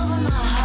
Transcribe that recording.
Oh my heart.